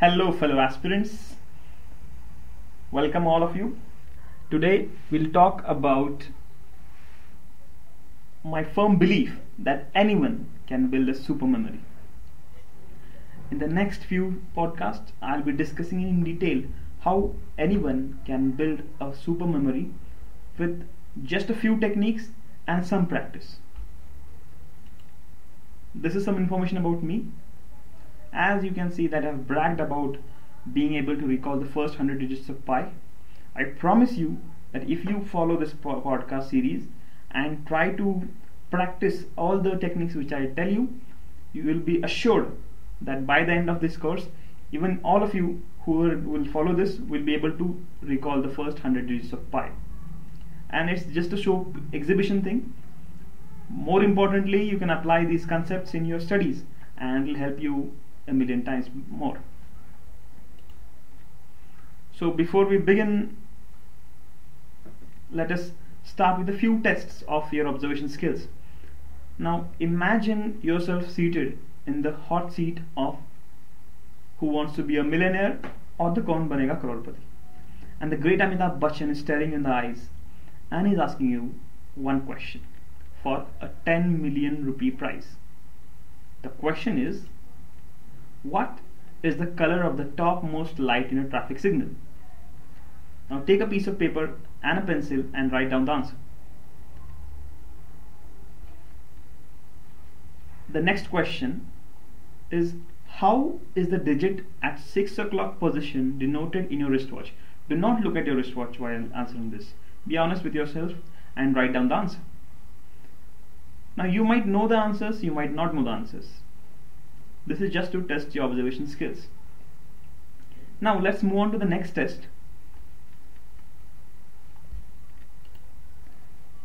Hello, fellow aspirants. Welcome, all of you. Today, we'll talk about my firm belief that anyone can build a super memory. In the next few podcasts, I'll be discussing in detail how anyone can build a super memory with just a few techniques and some practice. This is some information about me as you can see that I've bragged about being able to recall the first 100 digits of pi. I promise you that if you follow this podcast series and try to practice all the techniques which I tell you you will be assured that by the end of this course even all of you who will follow this will be able to recall the first 100 digits of pi. And it's just a show exhibition thing. More importantly you can apply these concepts in your studies and it will help you a million times more. So before we begin, let us start with a few tests of your observation skills. Now imagine yourself seated in the hot seat of Who Wants to Be a Millionaire or the Kaun Banega Crorepati. And the great Amitabh Bachchan is staring in the eyes and he's asking you one question for a 10 million rupee prize. The question is what is the color of the topmost light in a traffic signal? Now take a piece of paper and a pencil and write down the answer. The next question is how is the digit at 6 o'clock position denoted in your wristwatch? Do not look at your wristwatch while answering this. Be honest with yourself and write down the answer. Now you might know the answers, you might not know the answers. This is just to test your observation skills. Now let's move on to the next test.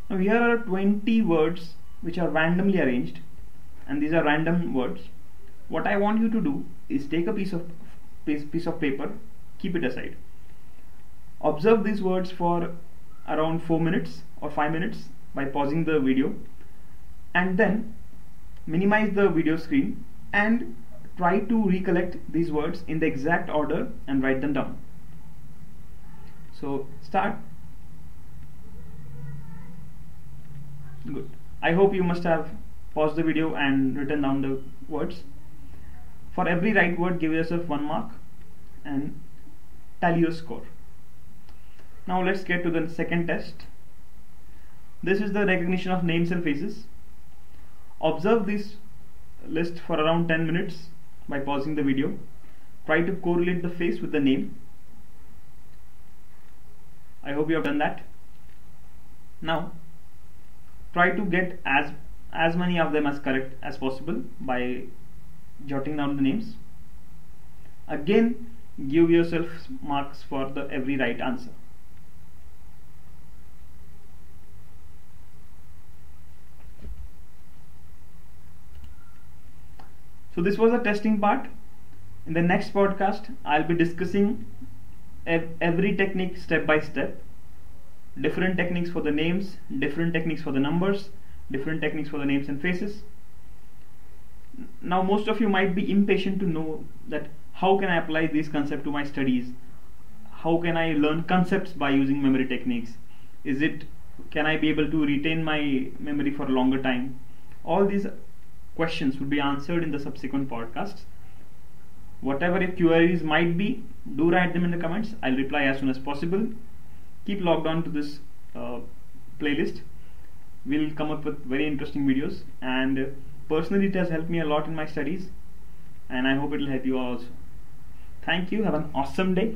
Now here are 20 words which are randomly arranged and these are random words. What I want you to do is take a piece of piece of paper, keep it aside. Observe these words for around 4 minutes or 5 minutes by pausing the video and then minimize the video screen and try to recollect these words in the exact order and write them down. So start. Good. I hope you must have paused the video and written down the words. For every right word, give yourself one mark and tally your score. Now let's get to the second test. This is the recognition of names and faces. Observe this list for around 10 minutes by pausing the video. Try to correlate the face with the name. I hope you have done that. Now, try to get as as many of them as correct as possible by jotting down the names. Again, give yourself marks for the every right answer. So this was the testing part. In the next podcast, I'll be discussing every technique step by step. Different techniques for the names, different techniques for the numbers, different techniques for the names and faces. Now most of you might be impatient to know that how can I apply this concept to my studies? How can I learn concepts by using memory techniques? Is it can I be able to retain my memory for a longer time? All these questions will be answered in the subsequent podcasts. Whatever your queries might be, do write them in the comments. I'll reply as soon as possible. Keep logged on to this uh, playlist. We'll come up with very interesting videos and uh, personally it has helped me a lot in my studies and I hope it will help you also. Thank you. Have an awesome day.